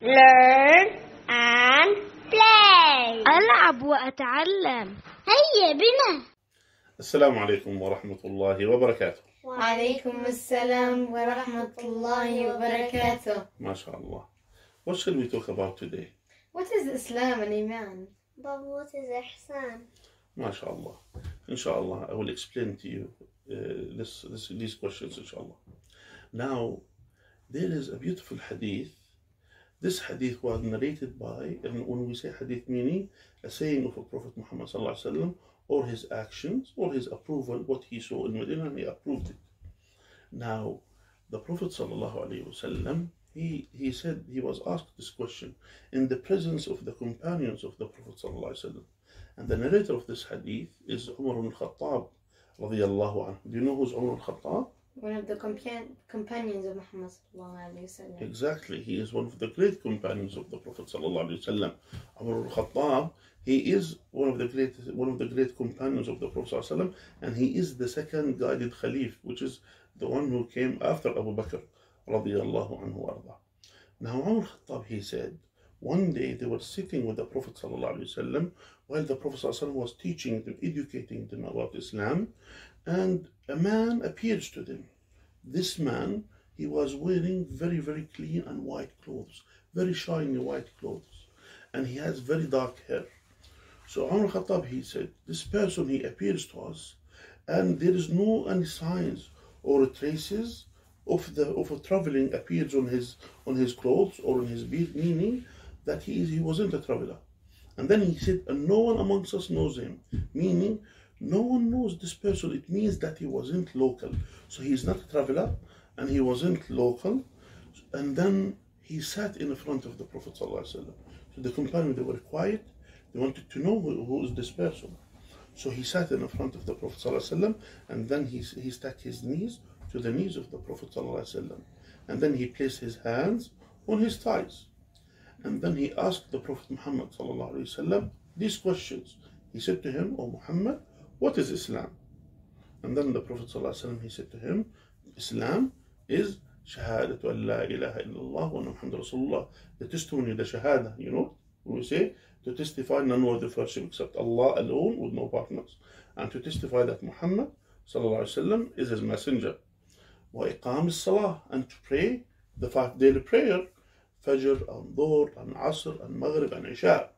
learn and play ألعب وأتعلم هيا بنا السلام عليكم ورحمة الله وبركاته وعليكم السلام ورحمة الله وبركاته. ما شاء الله What shall we talk about today? What is Islam and Iman? But what is ihsan? ما شاء الله إن شاء الله I will explain to you uh, this, this, these questions إن شاء الله Now there is a beautiful hadith This hadith was narrated by, and when we say hadith meaning, a saying of a Prophet Muhammad wasallam, or his actions, or his approval, what he saw in Medina, and he approved it. Now, the Prophet wasallam, he, he said, he was asked this question in the presence of the companions of the Prophet wasallam. And the narrator of this hadith is Umar ibn Khattab, radiyallahu anhu. Do you know who's Umar ibn Khattab? One of the compan- companions of Muhammad. Exactly, he is one of the great companions of the Prophet sallallahu. Umar al-Khattab, he is one of the great one of the great companions of the Prophet sallallahu and he is the second guided Khalif, which is the one who came after Abu Bakr radiyallahu anhu warda. Now Umar al-Khattab, he said, one day they were sitting with the Prophet wasallam while the Prophet wasallam was teaching them, educating them about Islam, and a man appears to them. This man, he was wearing very, very clean and white clothes, very shiny white clothes, and he has very dark hair. So Umar Khattab, he said, this person, he appears to us, and there is no any signs or traces of the of a traveling appears on his on his clothes or on his beard, meaning that he is he wasn't a traveler. And then he said, and no one amongst us knows him, meaning no one knows this person. It means that he wasn't local. So he is not a traveler and he wasn't local. And then he sat in the front of the Prophet. ﷺ. So the companions, they were quiet. They wanted to know who, who is this person. So he sat in the front of the Prophet ﷺ, and then he, he stuck his knees to the knees of the Prophet. ﷺ. And then he placed his hands on his thighs. And then he asked the Prophet Muhammad ﷺ these questions. He said to him, O Muhammad, what is Islam? And then the Prophet ﷺ, he said to him, Islam is Shahadatu an la ilaha illallah wa Muhammad Rasulullah. The testimony, the Shahada, you know, we say to testify none worthy of worship except Allah alone with no partners. And to testify that Muhammad وسلم, is his messenger. وإقام الصلاة and to pray the five daily prayer Fajr and Dhuhr and Asr and Maghrib and Isha.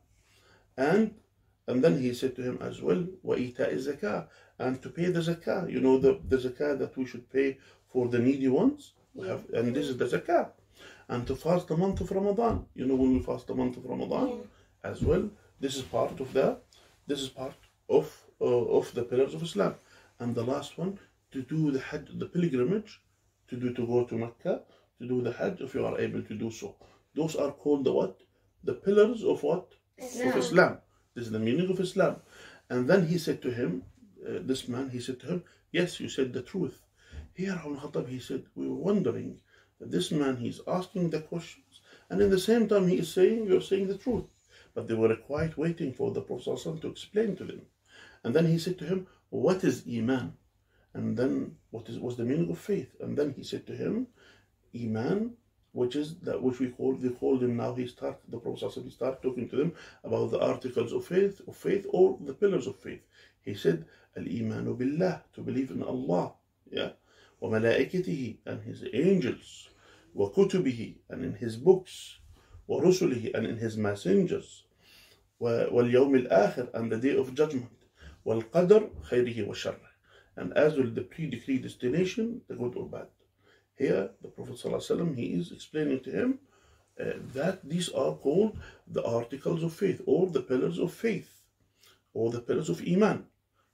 And and then he said to him as well, وَإِيتَاءِ الزَّكَاةِ And to pay the zakah. You know the, the zakah that we should pay for the needy ones? We have, and this is the zakah. And to fast the month of Ramadan. You know when we fast the month of Ramadan as well. This is part of the, this is part of, uh, of the pillars of Islam. And the last one, to do the Hajj, the pilgrimage, to do to go to Mecca, to do the Hajj if you are able to do so. Those are called the what? The pillars of what? Islam. Of Islam. This is the meaning of Islam. And then he said to him, uh, this man, he said to him, Yes, you said the truth. Here, Umar Khattab, he said, We were wondering this man, he's asking the questions, and in the same time, he is saying, You're saying the truth. But they were quite waiting for the Prophet to explain to them. And then he said to him, What is Iman? And then, what is was the meaning of faith? And then he said to him, Iman which is that which we call they called him now he started the process he started talking to them about the articles of faith of faith or the pillars of faith he said al-imanu billah to believe in Allah yeah وملائكته and his angels وكتبه and in his books ورسله and in his messengers واليوم الآخر and the day of judgment والقدر خيره وشره and as will the pre-decreed destination the good or bad here, the Prophet ﷺ, he is explaining to him uh, that these are called the articles of faith or the pillars of faith or the pillars of Iman.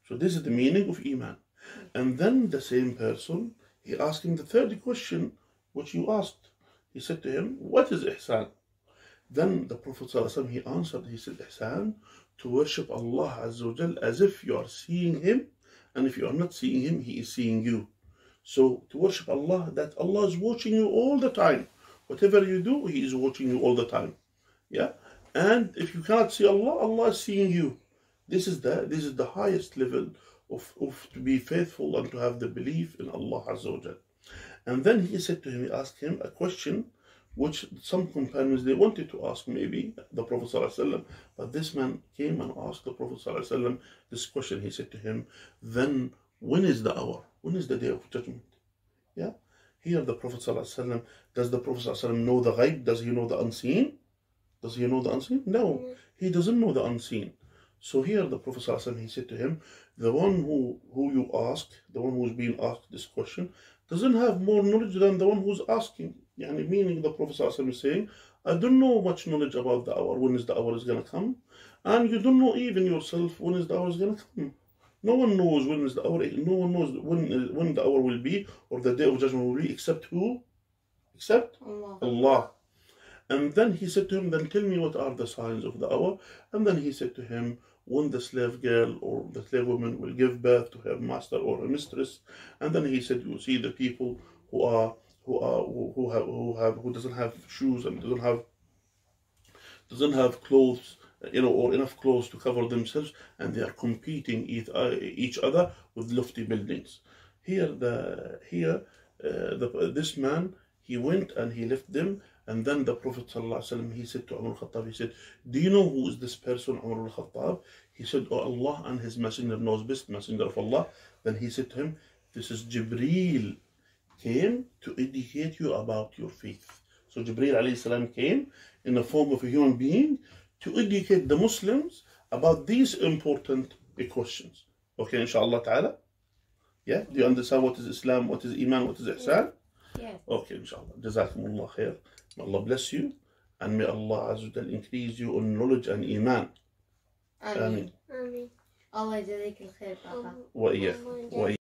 So this is the meaning of Iman. And then the same person, he asked him the third question, which you asked. He said to him, what is Ihsan? Then the Prophet ﷺ, he answered, he said, Ihsan, to worship Allah Azza wa as if you are seeing him, and if you are not seeing him, he is seeing you. So to worship Allah, that Allah is watching you all the time. Whatever you do, He is watching you all the time. Yeah. And if you cannot see Allah, Allah is seeing you. This is the this is the highest level of, of to be faithful and to have the belief in Allah Azza. And then he said to him, he asked him a question which some companions they wanted to ask maybe the Prophet ﷺ, but this man came and asked the Prophet ﷺ this question. He said to him, Then when is the hour? When is the day of judgment? Yeah. Here the Prophet ﷺ, does the Prophet ﷺ know the ghaib? Does he know the unseen? Does he know the unseen? No, he doesn't know the unseen. So here the Prophet ﷺ, he said to him, the one who, who you ask, the one who's being asked this question, doesn't have more knowledge than the one who's asking. Yani meaning the Prophet ﷺ is saying, I don't know much knowledge about the hour, when is the hour is gonna come, and you don't know even yourself when is the hour is gonna come. No one knows when is the hour. No one knows when uh, when the hour will be or the day of judgment will be, except who? Except Allah. Allah. And then he said to him, Then tell me what are the signs of the hour. And then he said to him, When the slave girl or the slave woman will give birth to her master or her mistress. And then he said, You see the people who are who are who who have who have who doesn't have shoes and doesn't have doesn't have clothes you know, or enough clothes to cover themselves, and they are competing each, uh, each other with lofty buildings. Here, the here, uh, the, this man, he went and he left them, and then the Prophet ﷺ, he said to Umar al-Khattab, he said, "Do you know who is this person, Umar al-Khattab?" He said, "Oh Allah and His Messenger knows best, Messenger of Allah." Then he said to him, "This is Jibril, came to educate you about your faith." So Jibril alayhi salam came in the form of a human being to educate the Muslims about these important questions. Okay, inshallah ta'ala. Yeah, do you understand what is Islam, what is Iman, what is Ihsan? Yes. Okay, inshallah. Jazakumullah khair. May Allah bless you and may Allah Azza wa Jal increase you on knowledge and Iman. آمين. آمين الله يجزيك الخير بابا. وإياك.